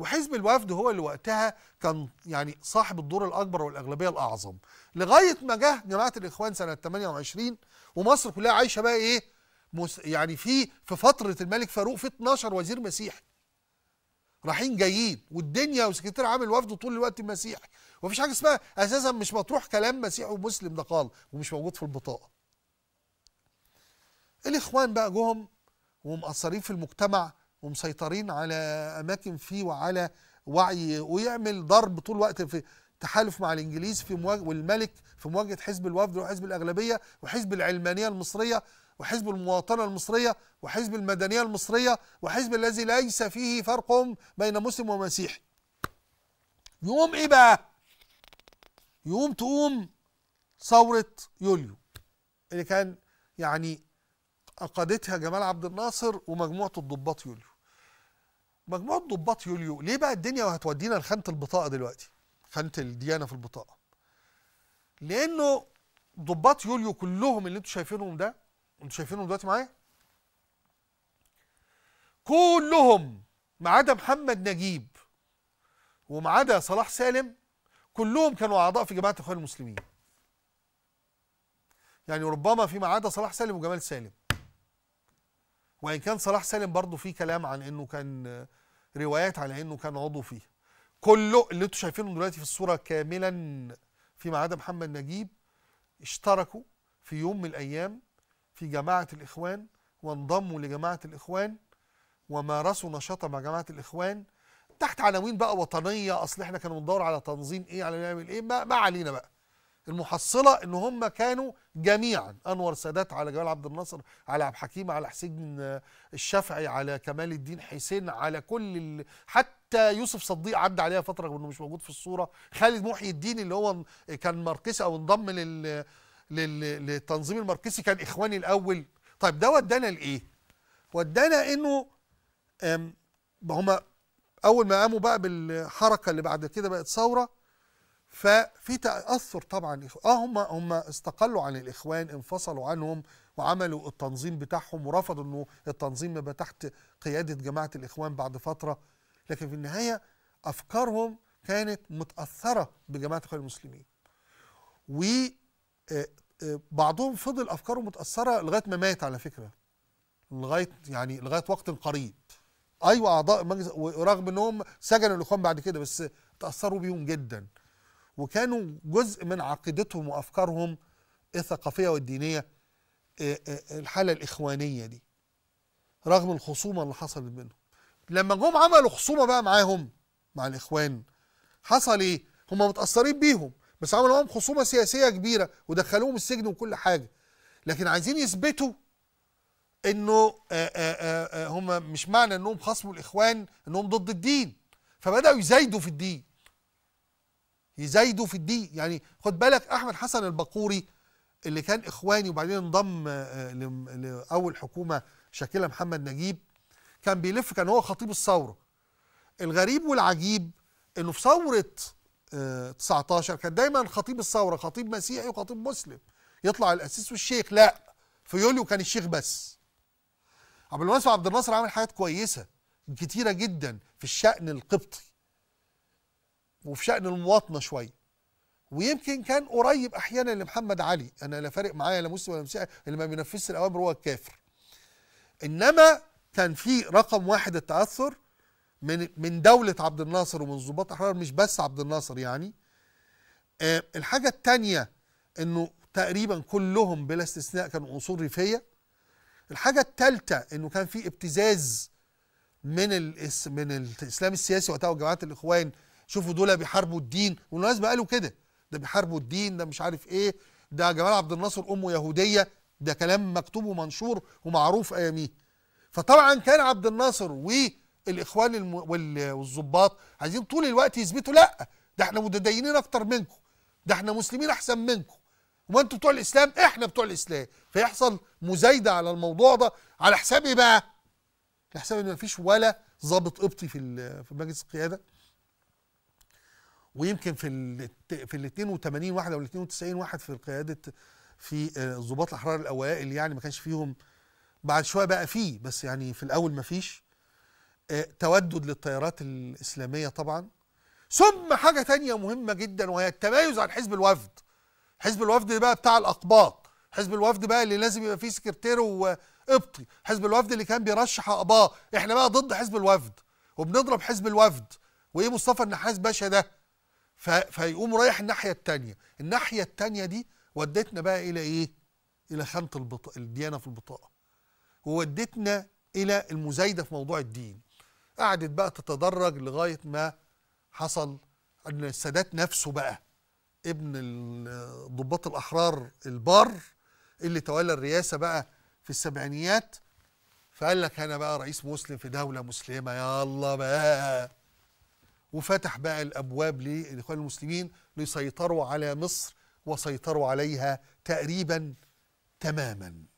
وحزب الوفد هو اللي وقتها كان يعني صاحب الدور الأكبر والأغلبية الأعظم. لغاية ما جه جماعة الإخوان سنة 28 ومصر كلها عايشة بقى إيه يعني في في فترة الملك فاروق في 12 وزير مسيحي. رايحين جايين والدنيا وسكرتير عام الوفد طول الوقت مسيحي. ومفيش حاجة اسمها أساسا مش مطروح كلام مسيحي ومسلم ده قال ومش موجود في البطاقة. الإخوان بقى جم ومأثرين في المجتمع ومسيطرين على أماكن فيه وعلى وعي ويعمل ضرب طول الوقت في تحالف مع الإنجليز في مواجهه والملك في مواجهة حزب الوفد وحزب الأغلبية وحزب العلمانية المصرية وحزب المواطنة المصرية وحزب المدنية المصرية وحزب الذي ليس فيه فرق بين مسلم ومسيحي. يقوم إيه بقى؟ يقوم تقوم ثورة يوليو اللي كان يعني قادتها جمال عبد الناصر ومجموعة الضباط يوليو. مجموعة ضباط يوليو ليه بقى الدنيا وهتودينا لخانة البطاقة دلوقتي؟ خانة الديانة في البطاقة. لأنه ضباط يوليو كلهم اللي أنتوا شايفينهم ده أنتوا شايفينهم دلوقتي معايا؟ كلهم ما عدا محمد نجيب وما عدا صلاح سالم كلهم كانوا أعضاء في جماعة الاخوان المسلمين. يعني ربما فيما عدا صلاح سالم وجمال سالم. وإن كان صلاح سالم برضه في كلام عن إنه كان روايات على إنه كان عضو فيه. كله اللي أنتوا شايفينهم دلوقتي في الصورة كاملا فيما عدا محمد نجيب اشتركوا في يوم من الأيام في جماعة الإخوان وانضموا لجماعة الإخوان ومارسوا نشاطا مع جماعة الإخوان تحت عناوين بقى وطنية أصل إحنا كنا بندور على تنظيم إيه على نعمل إيه ما, ما علينا بقى المحصلة إن هم كانوا جميعا. أنور سادات على جمال عبد الناصر على عبد الحكيم على حسين الشافعي على كمال الدين حسين على كل ال... حتى يوسف صديق عدى عليها فترة إنه مش موجود في الصورة. خالد محي الدين اللي هو كان ماركسي أو انضم لل... لل... للتنظيم الماركسي كان إخواني الأول. طيب ده ودانا لإيه؟ ودانا إنه. هما أول ما قاموا بقى بالحركة اللي بعد كده بقت ثورة ففي تأثر طبعا آه هم هم استقلوا عن الإخوان انفصلوا عنهم وعملوا التنظيم بتاعهم ورفضوا إنه التنظيم يبقى تحت قيادة جماعة الإخوان بعد فترة. لكن في النهاية أفكارهم كانت متأثرة بجماعة الاخوان المسلمين. و بعضهم فضل افكاره متأثرة لغاية ما مات على فكرة. لغاية يعني لغاية وقت قريب. أيوه أعضاء مجلس ورغم إنهم سجنوا الإخوان بعد كده بس تأثروا بيهم جدا. وكانوا جزء من عقيدتهم وأفكارهم الثقافية والدينية الحالة الإخوانية دي رغم الخصومة اللي حصلت بينهم لما جم عملوا خصومة بقى معاهم مع الإخوان حصل إيه؟ هم متأثرين بيهم بس عملوا معاهم خصومة سياسية كبيرة ودخلوهم السجن وكل حاجة. لكن عايزين يثبتوا إنه هم مش معنى إنهم خصموا الإخوان إنهم ضد الدين. فبدأوا يزايدوا في الدين. يزايدوا في الدين. يعني خد بالك أحمد حسن البقوري اللي كان إخواني وبعدين انضم لأول حكومة شكلها محمد نجيب كان بيلف كان هو خطيب الثورة. الغريب والعجيب إنه في ثورة 19 كان دايما خطيب الثورة خطيب مسيحي وخطيب مسلم. يطلع الاسيس والشيخ لا في يوليو كان الشيخ بس. عبد الواسع عبد الناصر عمل حاجات كويسة كتيرة جدا في الشأن القبطي. وفي شأن المواطنة شوية ويمكن كان قريب أحيانا لمحمد علي. أنا لا فارق معايا لا مسلم ولا مسيحي اللي ما بينفذش الأوامر هو الكافر إنما كان في رقم واحد التأثر من من دولة عبد الناصر ومن ضباط أحرار مش بس عبد الناصر يعني. آه الحاجة التانية إنه تقريبا كلهم بلا استثناء كانوا أصول ريفية. الحاجة الثالثة إنه كان في ابتزاز من من الإسلام السياسي وقتها وجماعات الإخوان شوفوا دول بيحاربوا الدين. والناس قالوا كده. ده بيحاربوا الدين ده مش عارف إيه. ده جمال عبد الناصر أمه يهودية. ده كلام مكتوب ومنشور ومعروف أياميه. فطبعا كان عبد الناصر والإخوان. والظباط عايزين طول الوقت يثبتوا لأ ده إحنا متدينين أكتر منكم. ده إحنا مسلمين أحسن منكم. وما أنتوا بتوع الإسلام إحنا بتوع الإسلام. فيحصل مزايدة على الموضوع ده. على حساب إيه بقى؟ على حساب إن مفيش ولا ضابط قبطي في في مجلس القيادة. ويمكن في ال في ال 82 واحد أو ال 92 واحد في قياده في ضباط الأحرار الأوائل يعني ما كانش فيهم بعد شوية بقى فيه بس يعني في الأول ما فيش آه، تودد للتيارات الإسلامية طبعا. ثم حاجة تانية مهمة جدا وهي التميز عن حزب الوفد. حزب الوفد بقى بتاع الأقباط. حزب الوفد بقى اللي لازم يبقى فيه سكرتير وقبطي. حزب الوفد اللي كان بيرشح أقباط. إحنا بقى ضد حزب الوفد وبنضرب حزب الوفد. وإيه مصطفى النحاس باشا ده. فيقوم رايح الناحية التانية. الناحية التانية دي ودتنا بقى إلى إيه؟ إلى خانة البطاقة الديانة في البطاقة. وودتنا إلى المزايدة في موضوع الدين. قعدت بقى تتدرج لغاية ما حصل أن السادات نفسه بقى ابن الضباط الأحرار البار اللي تولى الرئاسة بقى في السبعينيات فقال لك أنا بقى رئيس مسلم في دولة مسلمة. يا الله بقى! وفتح بقى الأبواب للاخوان المسلمين ليسيطروا على مصر وسيطروا عليها تقريبا تماما.